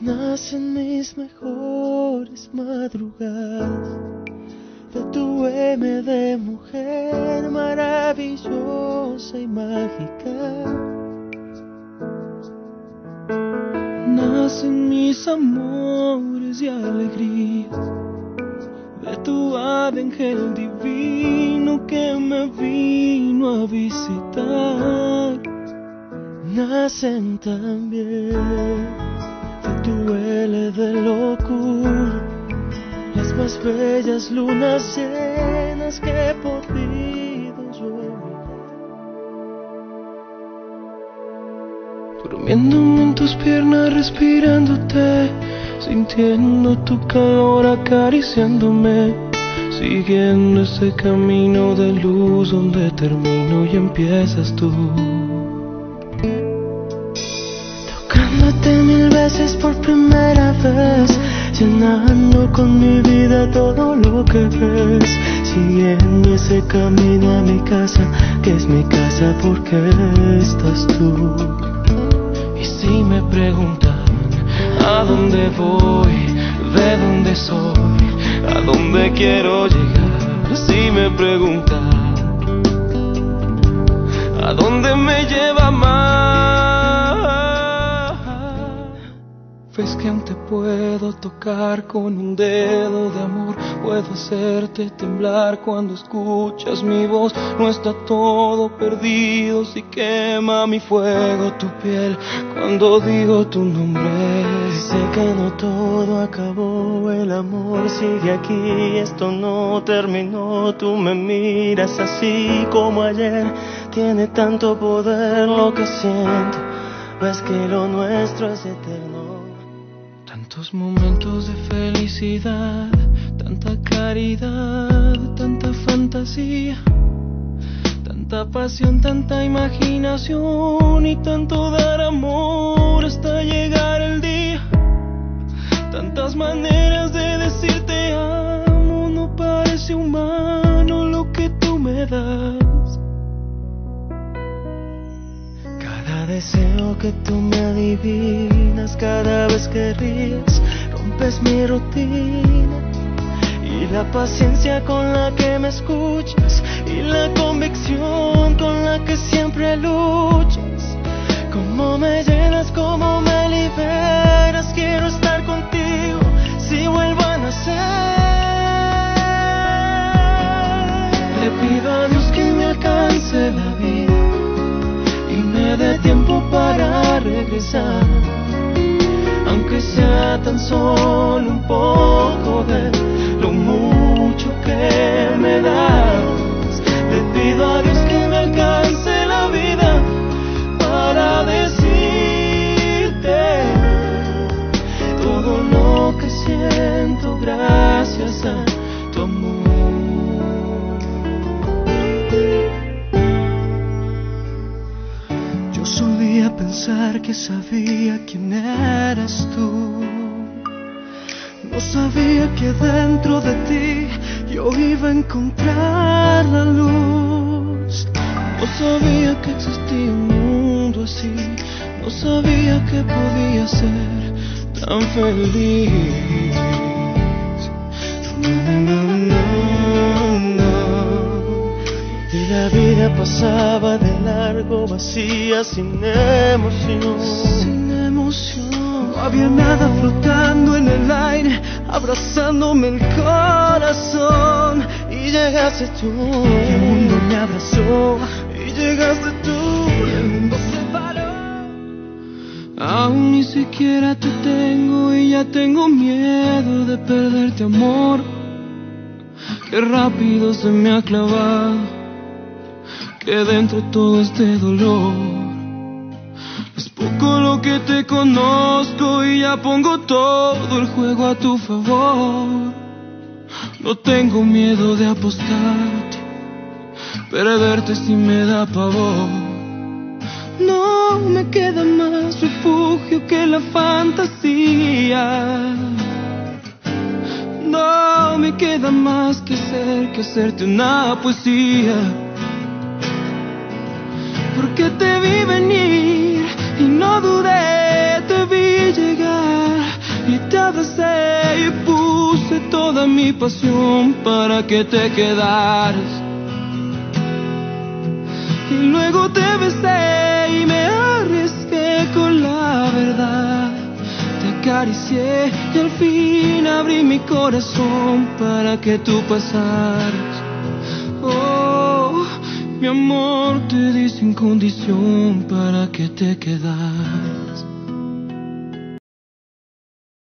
las mejores madrugadas de tu M de mujer maravillosa y mágica. Nacen mis amores y alegrías de tu ángel divino que me vino a visitar. Nacen también L de locura las más bellas lunas llenas que he podido yo Durmiéndome en tus piernas, respirándote, sintiendo tu calor acariciándome, siguiendo ese camino de luz donde termino y empiezas tú. Mil veces por primera vez, llenando con mi vida todo lo que ves, siguiendo ese camino a mi casa, que es mi casa porque estás tú. Y si me preguntan a dónde voy, de dónde soy, a dónde quiero llegar, si me preguntan a dónde me lleva ves que aún te puedo tocar con un dedo de amor, puedo hacerte temblar cuando escuchas mi voz, no está todo perdido si quema mi fuego tu piel. Cuando digo tu nombre. Sé que no todo acabó, el amor sigue aquí, esto no terminó, tú me miras así como ayer, tiene tanto poder lo que siento, ves que lo nuestro es eterno. Tantos momentos de felicidad, tanta caridad, tanta fantasía, tanta pasión, tanta imaginación y tanto dar amor hasta llegar el día. Tantas maneras de decirte amo, no parece humano lo que tú me das. Deseo que tú me adivinas, cada vez que ríes, rompes mi rutina. Y la paciencia con la que me escuchas, y la convicción con la que siempre luchas. Cómo me llenas, cómo me liberas, quiero estar contigo si vuelvo a nacer. Le pido a Dios que me alcance la vida y me dé regresar, aunque sea tan solo pensar que sabía quién eras tú. No sabía que dentro de ti yo iba a encontrar la luz. No sabía que existía un mundo así. No sabía que podía ser tan feliz. No, no. Pasaba de largo, vacía, sin emoción. Sin emoción. No había nada flotando en el aire, abrazándome el corazón. Y llegaste tú. Y el mundo me abrazó. Y llegaste tú. Y el mundo se paró. Aún ni siquiera te tengo y ya tengo miedo de perderte amor. Qué rápido se me ha clavado que dentro todo este dolor. Es poco lo que te conozco y ya pongo todo el juego a tu favor. No tengo miedo de apostarte, perderte si me da pavor. No me queda más refugio que la fantasía. No me queda más que hacer que hacerte una poesía. Vi venir y no dudé, te vi llegar y te abracé y puse toda mi pasión para que te quedaras. Y luego te besé y me arriesgué con la verdad. Te acaricié y al fin abrí mi corazón para que tú pasaras. Mi amor te di sin condición para que te quedaras.